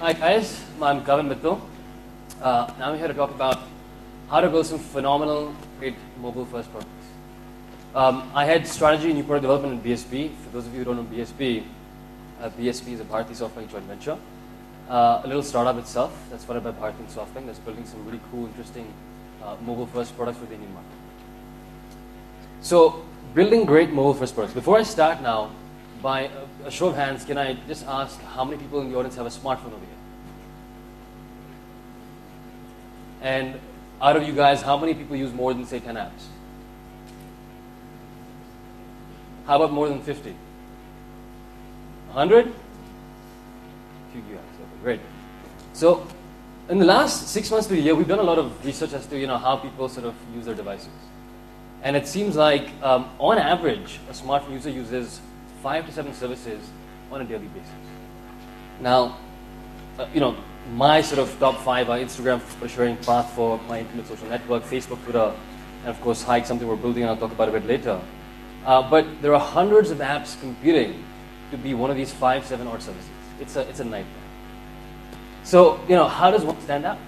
Hi guys, I'm Kavin Mittal. Uh, now I'm here to talk about how to build some phenomenal, great mobile first products. Um, I had strategy in new product development in BSB. For those of you who don't know BSB, uh, BSB is a Bharti SoftBank joint venture. Uh, a little startup itself that's funded by Bharti and SoftBank that's building some really cool, interesting uh, mobile first products for the Indian market. So, building great mobile first products. Before I start now, by a, show of hands, can I just ask how many people in the audience have a smartphone over here? And out of you guys, how many people use more than, say, 10 apps? How about more than 50? 100? Few guys, okay, great. So, in the last six months to a year, we've done a lot of research as to you know how people sort of use their devices, and it seems like um, on average, a smartphone user uses five to seven services on a daily basis. Now, uh, you know, my sort of top five are Instagram for sharing path for my intimate social network, Facebook, Twitter, and of course Hike, something we're building. And I'll talk about a bit later. Uh, but there are hundreds of apps competing to be one of these five, seven odd services. It's a, it's a nightmare. So, you know, how does one stand out?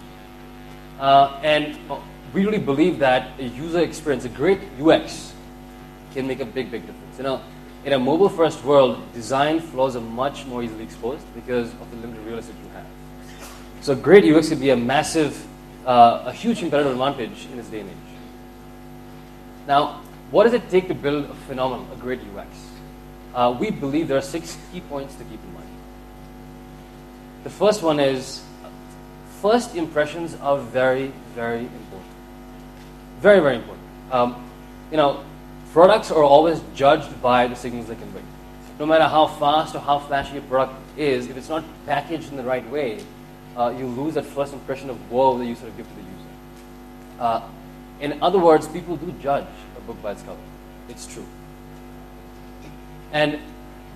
Uh, and we really believe that a user experience, a great UX, can make a big, big difference. You know, in a mobile-first world, design flaws are much more easily exposed because of the limited real estate you have. So, great UX could be a massive, uh, a huge competitive advantage in this day and age. Now, what does it take to build a phenomenal, a great UX? Uh, we believe there are six key points to keep in mind. The first one is first impressions are very, very important. Very, very important. Um, you know, products are always judged by the signals they convey. No matter how fast or how flashy a product is, if it's not packaged in the right way, uh, you lose that first impression of whoa that you sort of give to the user. Uh, in other words, people do judge a book by its cover. It's true. And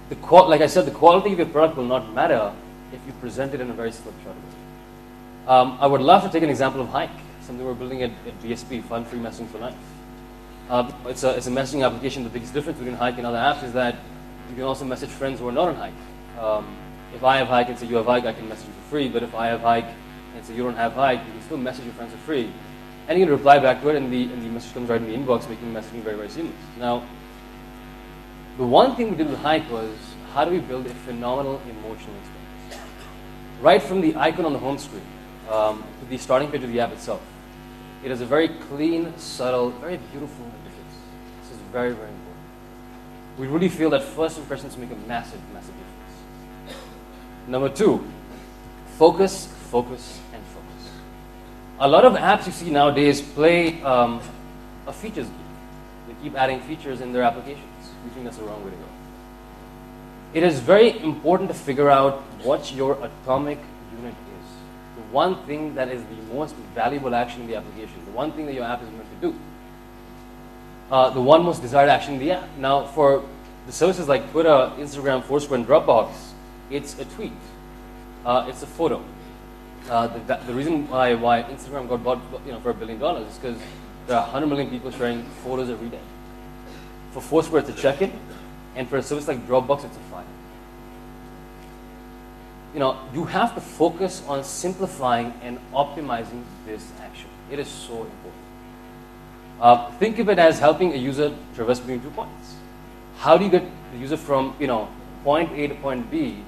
the qual- like I said, the quality of your product will not matter if you present it in a very slipshod way. Um, I would love to take an example of Hike, something we're building at, at BSB, Fun Free Messaging for Life. Um, it's, a, it's a messaging application. The biggest difference between Hike and other apps is that you can also message friends who are not on Hike. Um, if I have Hike and say you have Hike, I can message you for free. But if I have Hike and say you don't have Hike, you can still message your friends for free. And you can reply back to it, and the, and the message comes right in the inbox, making messaging very, very seamless. Now, the one thing we did with Hike was how do we build a phenomenal emotional experience? Right from the icon on the home screen um, to the starting page of the app itself. It is a very clean, subtle, very beautiful interface. This is very, very important. We really feel that first impressions make a massive, massive difference. Number two, focus, focus, and focus. A lot of apps you see nowadays play um, a features game. They keep adding features in their applications. We think that's the wrong way to go. It is very important to figure out what your atomic unit is. The one thing that is the most valuable action in the application, the one thing that your app is meant to do. Uh, the one most desired action in the app. Now, for the services like Twitter, Instagram, Foursquare, and Dropbox, it's a tweet. Uh, it's a photo. Uh, the, the, reason why, why Instagram got bought you know, for a billion dollars is because there are 100 million people sharing photos every day. For Foursquare, it's a check-in, and for a service like Dropbox, it's a file. You know, you have to focus on simplifying and optimizing this action. It is so important. Uh, think of it as helping a user traverse between two points. How do you get the user from you know point A to point B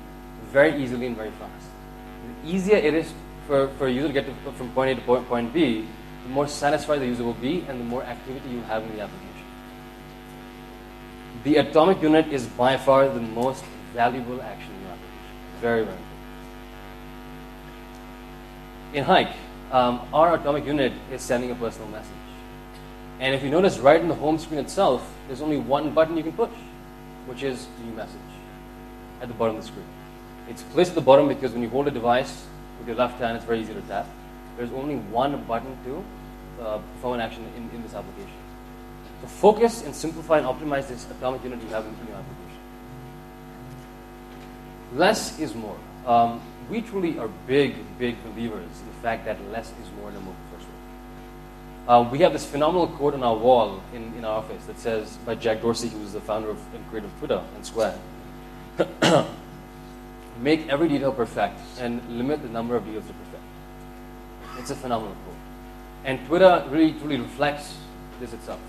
very easily and very fast? The easier it is for, for a user to get to, from point A to point, point B, the more satisfied the user will be and the more activity you have in the application. The atomic unit is by far the most valuable action in your application. Very, very. In Hike, um, our atomic unit is sending a personal message. And if you notice right in the home screen itself, there's only one button you can push, which is new message at the bottom of the screen. It's placed at the bottom because when you hold a device with your left hand, it's very easy to tap. There's only one button to uh, perform an action in, in this application. So focus and simplify and optimize this atomic unit you have in your application. Less is more. Um, we truly are big, big believers in the fact that less is more in a mobile first. Uh, we have this phenomenal quote on our wall in, in our office that says, by Jack Dorsey, who is the founder of, and creator of Twitter and Square. make every detail perfect and limit the number of details to perfect. It's a phenomenal quote. And Twitter really truly reflects this itself.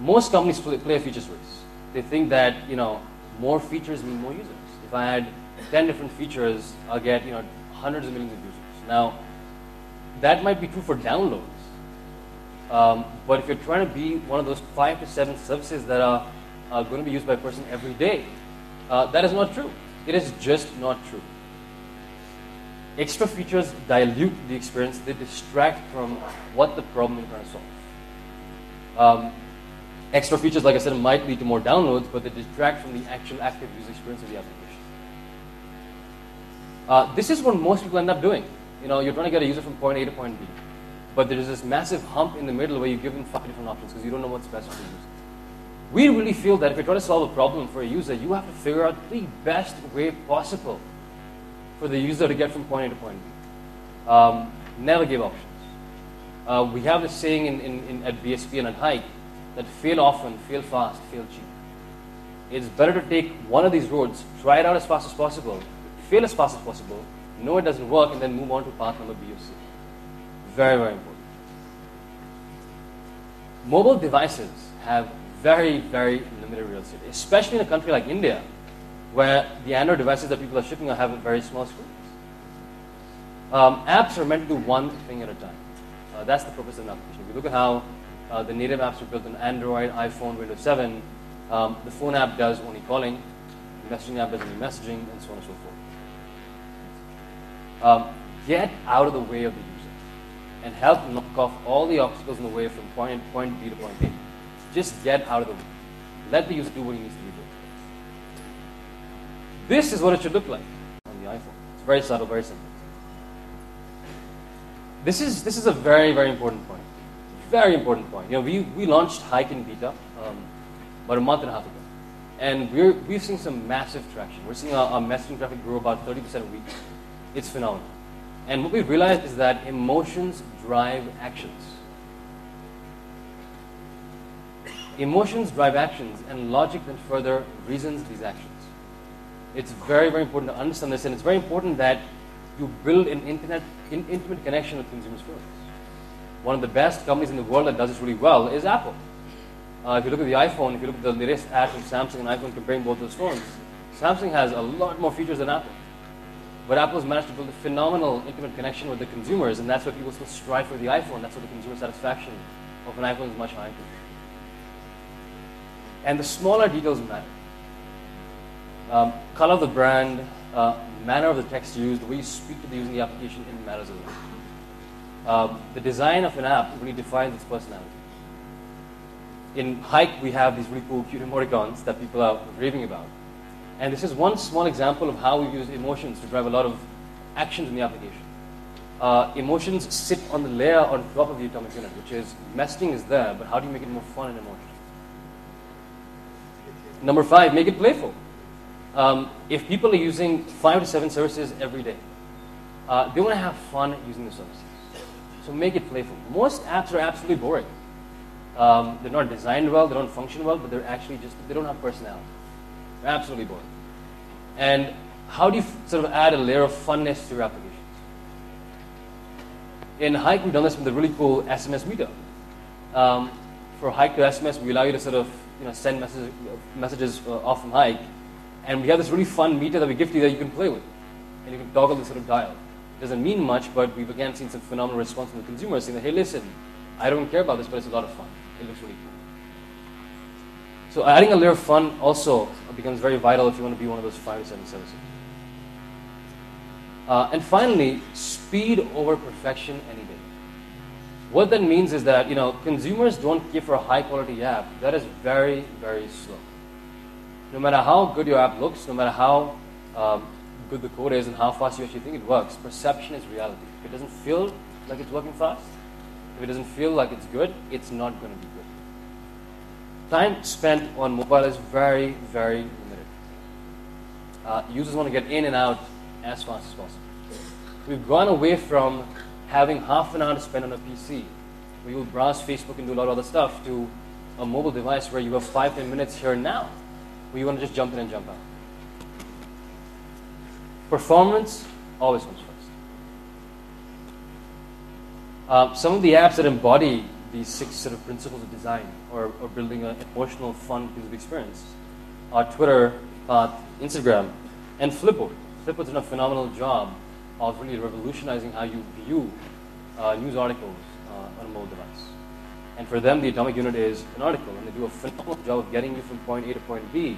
Most companies play, a features race. They think that you know more features mean more users. If I add 10 different features, I'll get you know hundreds of millions of users. Now, that might be true for downloads. Um, but if you're trying to be one of those five to seven services that are uh, going to be used by a person every day, uh, that is not true. It is just not true. Extra features dilute the experience, they distract from what the problem you're trying to solve. Um, extra features, like I said, might lead to more downloads, but they distract from the actual active user experience of the application. Uh, this is what most people end up doing. You know, you're trying to get a user from point A to point B, but there is this massive hump in the middle where you give them five different options because you don't know what's best for the user. We really feel that if you're trying to solve a problem for a user, you have to figure out the best way possible for the user to get from point A to point B. Um, never give options. Uh, we have this saying in, in, in, at BSB and at Hike that fail often, fail fast, fail cheap. It's better to take one of these roads, try it out as fast as possible, fail as fast as possible, know it doesn't work, and then move on to path number B or C. Very, very important. Mobile devices have very, very limited real estate, especially in a country like India, where the Android devices that people are shipping are having very small screens. Um, apps are meant to do one thing at a time. Uh, that's the purpose of an application. If you look at how uh, the native apps are built on Android, iPhone, Windows 7, um, the phone app does only calling, the messaging app does only messaging, and so on and so forth. Um, get out of the way of the user and help knock off all the obstacles in the way from point, point B to point A. Just get out of the way. Let the user do what he needs to do. This is what it should look like on the iPhone. It's very subtle, very simple. This is, this is a very, very important point. Very important point. You know, we, we launched Hike in beta um, about a month and a half ago. And we're, we've seen some massive traction. We're seeing our, our messaging traffic grow about 30% a week. It's phenomenal. And what we've realized is that emotions drive actions. Emotions drive actions, and logic then further reasons these actions. It's very, very important to understand this, and it's very important that you build an internet, in, intimate connection with consumers first. One of the best companies in the world that does this really well is Apple. Uh, if you look at the iPhone, if you look at the latest ad from Samsung and iPhone comparing both those phones, Samsung has a lot more features than Apple. But Apple's managed to build a phenomenal intimate connection with the consumers, and that's why people still strive for the iPhone. That's why the consumer satisfaction of an iPhone is much higher. And the smaller details matter. Um, color of the brand, uh, manner of the text used, the way you speak to the user in the application, it matters a lot. Um, the design of an app really defines its personality. In Hike, we have these really cool, cute emoticons that people are raving about. And this is one small example of how we use emotions to drive a lot of actions in the application. Uh, emotions sit on the layer on top of the atomic unit, which is messaging is there, but how do you make it more fun and emotional? Number five, make it playful. Um, if people are using five to seven services every day, uh, they want to have fun using the services. So make it playful. Most apps are absolutely boring. Um, they're not designed well, they don't function well, but they're actually just, they don't have personality. They're absolutely boring. And how do you sort of add a layer of funness to your applications? In Hike, we've done this with a really cool SMS meter. Um, for Hike to SMS, we allow you to sort of you know, send message, messages uh, off from Hike. And we have this really fun meter that we give to you that you can play with. And you can toggle this sort of dial. It doesn't mean much, but we've again seen some phenomenal response from the consumers saying that, hey, listen, I don't care about this, but it's a lot of fun. It looks really cool. So adding a layer of fun also becomes very vital if you want to be one of those five to seven services. Uh, and finally, speed over perfection any day. What that means is that you know consumers don't care for a high quality app that is very very slow. No matter how good your app looks, no matter how um, good the code is and how fast you actually think it works, perception is reality. If it doesn't feel like it's working fast, if it doesn't feel like it's good, it's not going to be good. Time spent on mobile is very very limited. Uh, users want to get in and out as fast as possible. We've gone away from having half an hour to spend on a PC, where you'll browse Facebook and do a lot of other stuff, to a mobile device where you have five, ten minutes here and now, where you want to just jump in and jump out. performance always comes first. Um, some of the apps that embody these six sort of principles of design or, or building an emotional, fun user experience are Twitter, Path, Instagram, and Flipboard. Flipboard's done a phenomenal job of really revolutionizing how you view uh, news articles uh, on a mobile device. And for them, the atomic unit is an article, and they do a phenomenal job of getting you from point A to point B,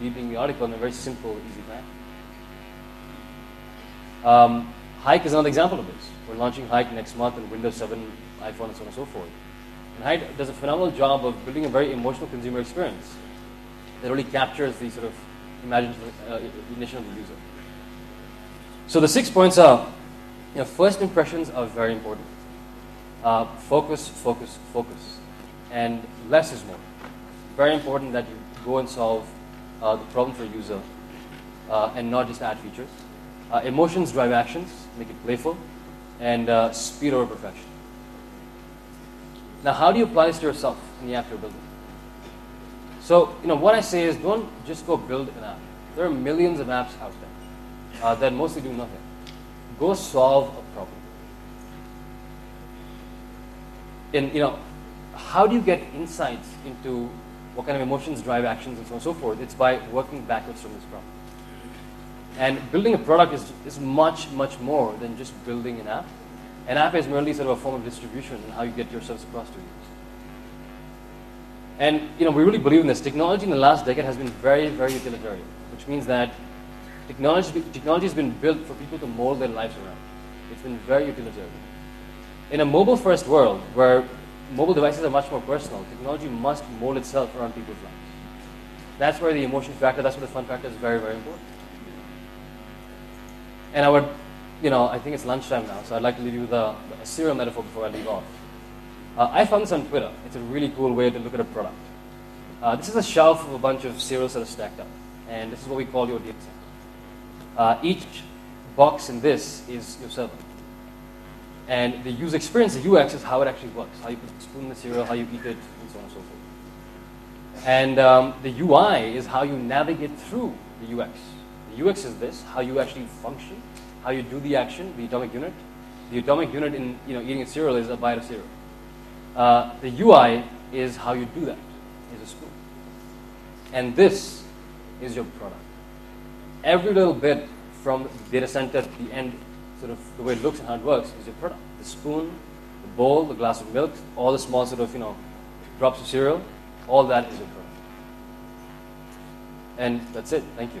B being the article in a very simple, easy manner. Um, Hike is another example of this. We're launching Hike next month on Windows 7, iPhone, and so on and so forth. And Hike does a phenomenal job of building a very emotional consumer experience that really captures the sort of imaginative uh, ignition of the user. So the six points are, you know, first impressions are very important. Uh, focus, focus, focus. And less is more. Very important that you go and solve uh, the problem for a user uh, and not just add features. Uh, emotions drive actions, make it playful, and uh, speed over perfection. Now, how do you apply this to yourself in the app you're building? So, you know, what I say is don't just go build an app. There are millions of apps out there uh, that mostly do nothing. Go solve a problem. And, you know, how do you get insights into what kind of emotions drive actions and so on and so forth? It's by working backwards from this problem. And building a product is, is much, much more than just building an app. An app is merely sort of a form of distribution and how you get your across to users. And you know, we really believe in this. Technology in the last decade has been very, very utilitarian, which means that technology, technology has been built for people to mold their lives around. It's been very utilitarian. In a mobile-first world where mobile devices are much more personal, technology must mold itself around people's lives. That's where the emotion factor, that's where the fun factor is very, very important. And I would, you know, I think it's lunchtime now, so I'd like to leave you with a, a cereal metaphor before I leave off. Uh, I found this on Twitter. It's a really cool way to look at a product. Uh, this is a shelf of a bunch of cereals that are stacked up, and this is what we call your data center. Uh, each box in this is your server. And the user experience, the UX, is how it actually works, how you put the spoon in the cereal, how you eat it, and so on and so forth. And um, the UI is how you navigate through the UX. UX is this, how you actually function, how you do the action, the atomic unit. The atomic unit in you know, eating a cereal is a bite of cereal. Uh, the UI is how you do that, is a spoon. And this is your product. Every little bit from the data center to the end, sort of the way it looks and how it works, is your product. The spoon, the bowl, the glass of milk, all the small sort of, you know, drops of cereal, all that is your product. And that's it. Thank you.